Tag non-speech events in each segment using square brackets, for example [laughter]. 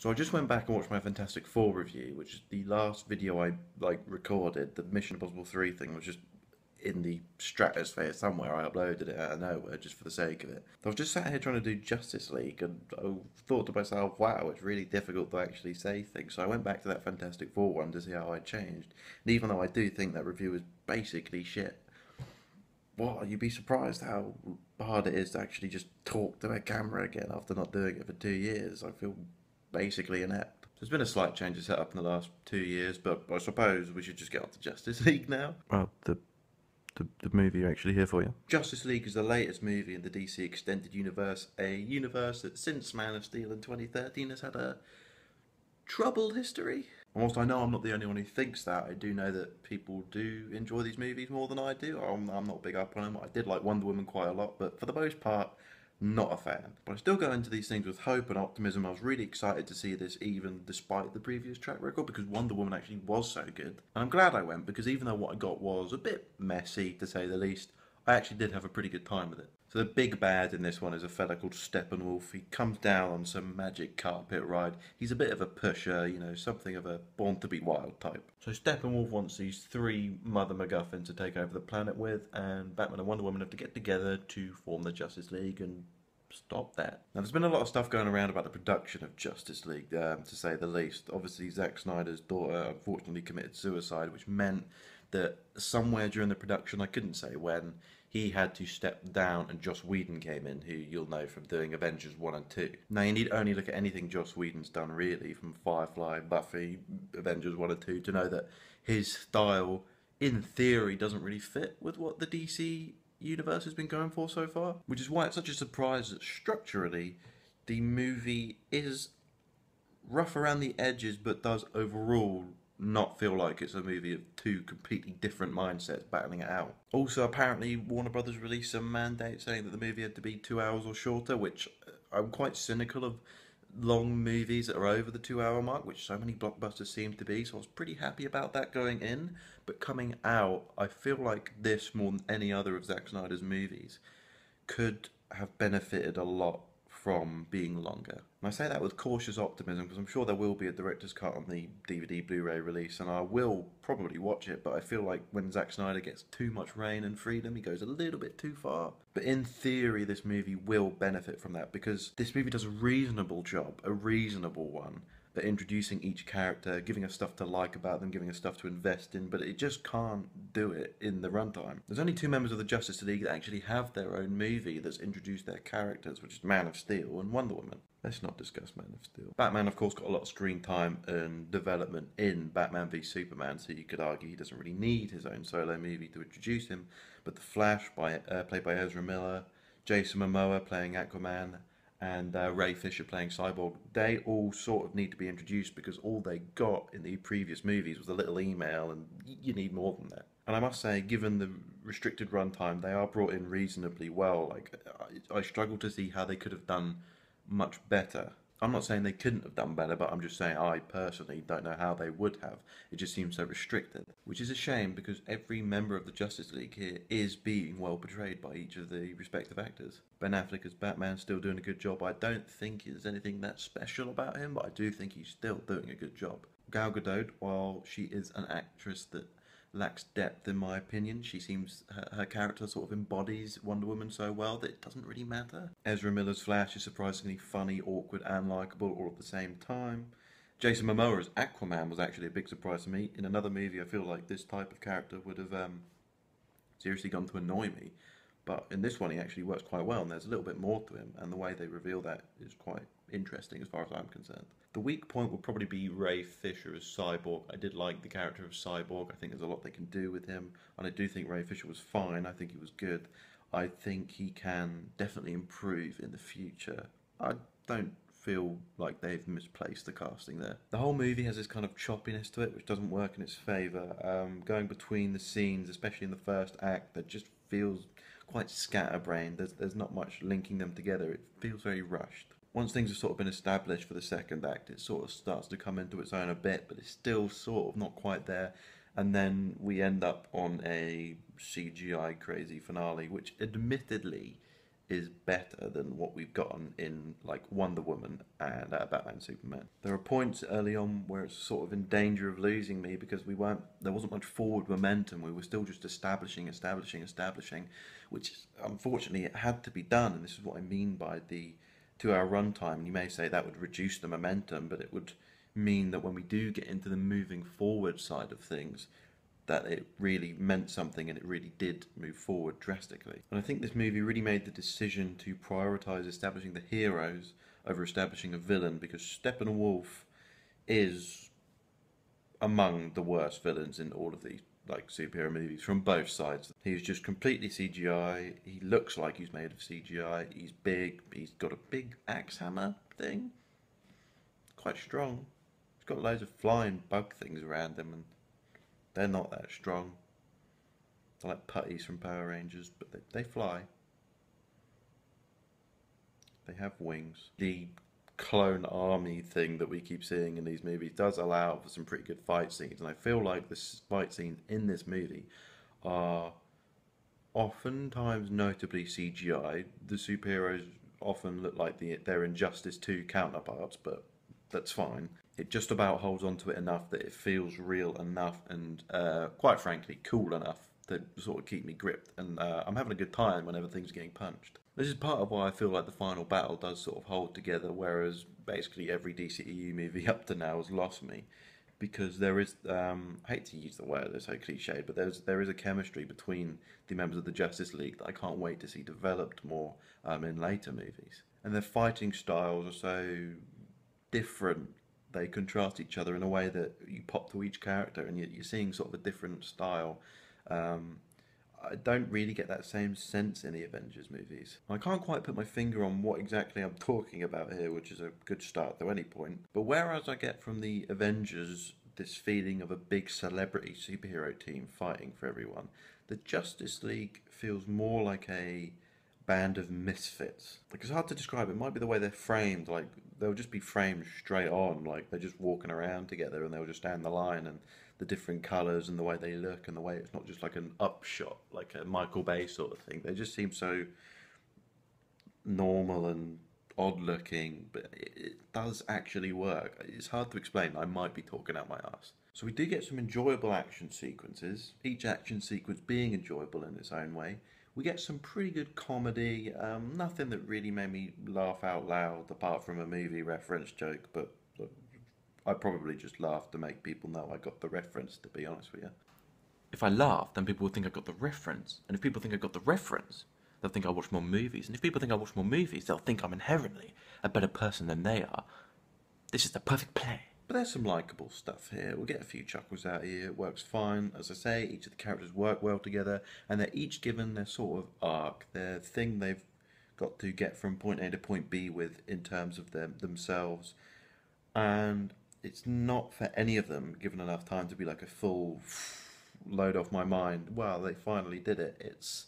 So I just went back and watched my Fantastic Four review, which is the last video I like recorded. The Mission Impossible Three thing was just in the stratosphere somewhere. I uploaded it out of nowhere just for the sake of it. I was just sat here trying to do Justice League, and I thought to myself, "Wow, it's really difficult to actually say things." So I went back to that Fantastic Four one to see how I changed. And even though I do think that review is basically shit, what you'd be surprised how hard it is to actually just talk to a camera again after not doing it for two years. I feel basically inept. There's been a slight change of setup in the last two years, but I suppose we should just get on to Justice [laughs] League now. Well, the the, the movie actually here for you. Justice League is the latest movie in the DC Extended Universe, a universe that since Man of Steel in 2013 has had a troubled history. Whilst I know I'm not the only one who thinks that, I do know that people do enjoy these movies more than I do. I'm, I'm not big up on them. I did like Wonder Woman quite a lot, but for the most part, not a fan. But I still go into these things with hope and optimism. I was really excited to see this even despite the previous track record because Wonder Woman actually was so good. And I'm glad I went because even though what I got was a bit messy to say the least, I actually did have a pretty good time with it. So the big bad in this one is a fella called Steppenwolf. He comes down on some magic carpet ride. He's a bit of a pusher, you know, something of a born to be wild type. So Steppenwolf wants these three Mother MacGuffins to take over the planet with, and Batman and Wonder Woman have to get together to form the Justice League and stop that. Now, there's been a lot of stuff going around about the production of Justice League, um, to say the least. Obviously, Zack Snyder's daughter unfortunately committed suicide, which meant that somewhere during the production, I couldn't say when, he had to step down and Joss Whedon came in, who you'll know from doing Avengers 1 and 2. Now, you need only look at anything Joss Whedon's done, really, from Firefly, Buffy, Avengers 1 and 2, to know that his style, in theory, doesn't really fit with what the DC universe has been going for so far. Which is why it's such a surprise that structurally, the movie is rough around the edges, but does overall not feel like it's a movie of two completely different mindsets battling it out. Also, apparently, Warner Brothers released a mandate saying that the movie had to be two hours or shorter, which uh, I'm quite cynical of long movies that are over the two hour mark, which so many blockbusters seem to be. So I was pretty happy about that going in. But coming out, I feel like this, more than any other of Zack Snyder's movies, could have benefited a lot from being longer. And I say that with cautious optimism because I'm sure there will be a director's cut on the DVD Blu ray release, and I will probably watch it, but I feel like when Zack Snyder gets too much reign and freedom, he goes a little bit too far. But in theory, this movie will benefit from that because this movie does a reasonable job, a reasonable one, at introducing each character, giving us stuff to like about them, giving us stuff to invest in, but it just can't do it in the runtime. There's only two members of the Justice League that actually have their own movie that's introduced their characters, which is Man of Steel and Wonder Woman. Let's not discuss Man of Steel. Batman, of course, got a lot of screen time and development in Batman v Superman, so you could argue he doesn't really need his own solo movie to introduce him. But The Flash, by uh, played by Ezra Miller, Jason Momoa playing Aquaman, and uh, Ray Fisher playing Cyborg, they all sort of need to be introduced because all they got in the previous movies was a little email, and you need more than that. And I must say, given the restricted runtime, they are brought in reasonably well. Like, I, I struggle to see how they could have done much better. I'm not saying they couldn't have done better, but I'm just saying I personally don't know how they would have. It just seems so restricted, which is a shame because every member of the Justice League here is being well portrayed by each of the respective actors. Ben Affleck as Batman still doing a good job. I don't think there's anything that special about him, but I do think he's still doing a good job. Gal Gadot, while she is an actress that lacks depth in my opinion. She seems her, her, character sort of embodies Wonder Woman so well that it doesn't really matter. Ezra Miller's Flash is surprisingly funny, awkward, and likable all at the same time. Jason Momoa's Aquaman was actually a big surprise to me. In another movie, I feel like this type of character would have um, seriously gone to annoy me. But in this one, he actually works quite well, and there's a little bit more to him, and the way they reveal that is quite interesting as far as I'm concerned. The weak point will probably be Ray Fisher as Cyborg. I did like the character of Cyborg. I think there's a lot they can do with him, and I do think Ray Fisher was fine. I think he was good. I think he can definitely improve in the future. I don't feel like they've misplaced the casting there. The whole movie has this kind of choppiness to it, which doesn't work in its favour. Um, going between the scenes, especially in the first act, that just feels quite scatterbrained. There's there's not much linking them together. It feels very rushed once things have sort of been established for the second act, it sort of starts to come into its own a bit, but it's still sort of not quite there. And then we end up on a CGI crazy finale, which admittedly is better than what we've gotten in like Wonder Woman and uh, Batman Superman. There are points early on where it's sort of in danger of losing me because we weren't there wasn't much forward momentum. We were still just establishing, establishing, establishing, which unfortunately it had to be done. And this is what I mean by the two-hour runtime. You may say that would reduce the momentum, but it would mean that when we do get into the moving forward side of things, that it really meant something and it really did move forward drastically. And I think this movie really made the decision to prioritize establishing the heroes over establishing a villain because Steppenwolf is among the worst villains in all of these like superhero movies from both sides. He's just completely CGI. He looks like he's made of CGI. He's big. He's got a big axe hammer thing. Quite strong. He's got loads of flying bug things around him and they're not that strong. They're like putties from Power Rangers, but they, they fly. They have wings. The clone army thing that we keep seeing in these movies does allow for some pretty good fight scenes, and I feel like the fight scenes in this movie are oftentimes notably CGI. The superheroes often look like the, their Injustice 2 counterparts, but that's fine it just about holds on to it enough that it feels real enough and, uh, quite frankly, cool enough to sort of keep me gripped. And uh, I'm having a good time whenever things are getting punched. This is part of why I feel like the final battle does sort of hold together, whereas basically every DCEU movie [laughs] up to now has lost me. Because there is, um, I hate to use the word, they're so cliched, but there's there is a chemistry between the members of the Justice League that I can't wait to see developed more um, in later movies. And their fighting styles are so different they contrast each other in a way that you pop to each character and you're seeing sort of a different style. Um, I don't really get that same sense in the Avengers movies. I can't quite put my finger on what exactly I'm [laughs] talking about here, which is a good start to any point. But whereas I get from the Avengers this feeling of a big celebrity superhero team fighting for everyone, the Justice League feels more like a band of misfits. Like it's hard to describe. It might be the way they're framed. Like they'll just be framed straight on, like they're just walking around together, and they'll just stand the line and the different colours and the way they look and the way it's not just like an upshot, like a Michael Bay sort of thing. They just seem so normal and odd looking, but it, it does actually work. It's hard to explain. I might be talking out my ass. So we do get some enjoyable action sequences, each action sequence being enjoyable in its own way. We get some pretty good comedy, um, nothing that really made me laugh out loud apart from a movie reference joke, but I probably just laughed to make people know I got the reference, to be honest with you. If I laugh, then people will think I got the reference. And if people think I got the reference, they'll think I watch more movies. And if people think I watch more movies, they'll think I'm inherently a better person than they are. This is the perfect play. But there's some likable stuff here. We'll get a few chuckles out of here. It works fine. As I say, each of the characters work well together, and they're each given their sort of arc, their thing they've got to get from point A to point B with in terms of them themselves. And it's not for any of them given enough time to be like a full load off my mind. Well, they finally did it. It's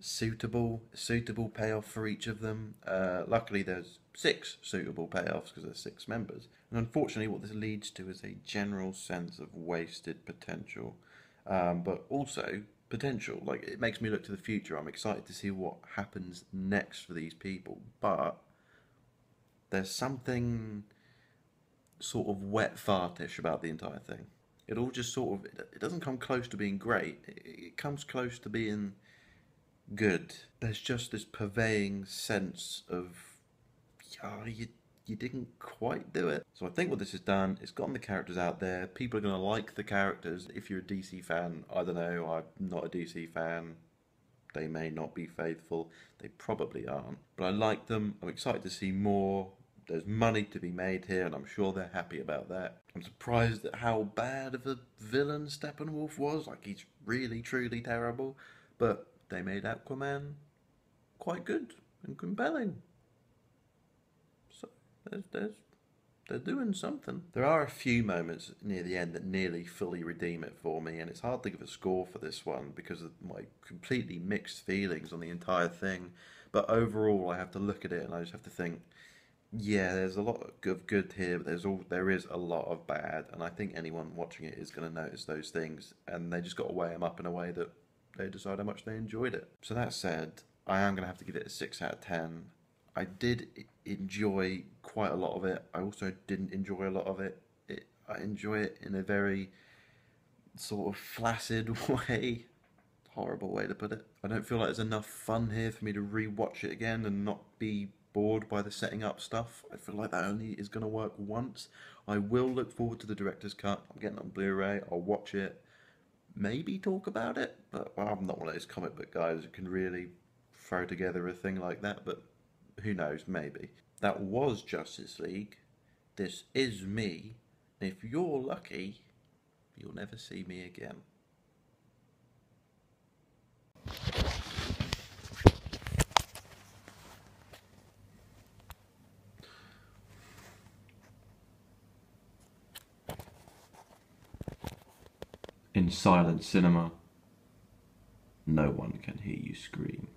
suitable, suitable payoff for each of them. Uh, luckily, there's six suitable payoffs because there's six members. And unfortunately, what this leads to is a general sense of wasted potential, um, but also potential. Like it makes me look to the future. I'm excited to see what happens next for these people, but there's something sort of wet fartish about the entire thing. It all just sort of it doesn't come close to being great. It comes close to being good. There's just this purveying sense of yeah, you you didn't quite do it. So I think what this has done is gotten the characters out there. People are going to like the characters. If you're a DC fan, I don't know, I'm not a DC fan. They may not be faithful. They probably aren't. But I like them. I'm excited to see more. There's money to be made here, and I'm sure they're happy about that. I'm surprised at how bad of a villain Steppenwolf was. Like, he's really, truly terrible. But they made Aquaman quite good and compelling there's, they're doing something. There are a few moments near the end that nearly fully redeem it for me, and it's hard to give a score for this one because of my completely mixed feelings on the entire thing. But overall, I have to look at it and I just have to think, yeah, there's a lot of good here, but there's all there is a lot of bad, and I think anyone watching it is going to notice those things, and they just got to weigh them up in a way that they decide how much they enjoyed it. So that said, I am going to have to give it a 6 out of 10. I did enjoy quite a lot of it. I also didn't enjoy a lot of it. it I enjoy it in a very sort of flaccid [laughs] way. Horrible way to put it. I don't feel like there's enough fun here for me to re-watch it again and not be bored by the setting up stuff. I feel like that only is going to work once. I will look forward to the director's cut. I'm getting on Blu-ray. I'll watch it. Maybe talk about it. But well, I'm not one of those comic book guys who can really throw together a thing like that. But who knows? Maybe. That was Justice League. This is me. If you're lucky, you'll never see me again. In silent cinema, no one can hear you scream.